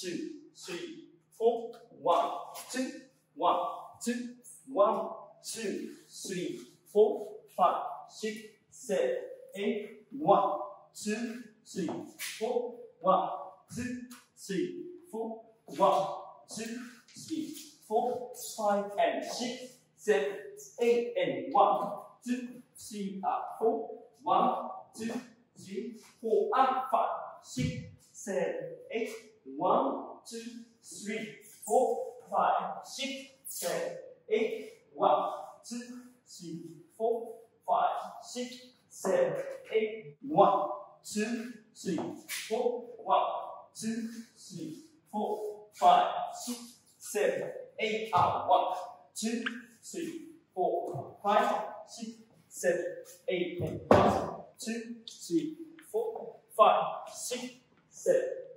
two, three, four, one, two, one, two, one, two, three, four, five, six, seven, eight, one, two, three, four, one, two, three, four, one, two, three, four, five, and six, seven, eight, and one, two, three, up, four, one, two, three, four, up, five, six, seven, eight. One, two, three, four, five, six, seven, eight. One, two, three, four, five, six, seven, eight. One, two, three, four. One, two, three, four, five, six, seven, eight. Up. One, two, three, four, five, six, seven, eight. And one, two, three, four, five, six, seven.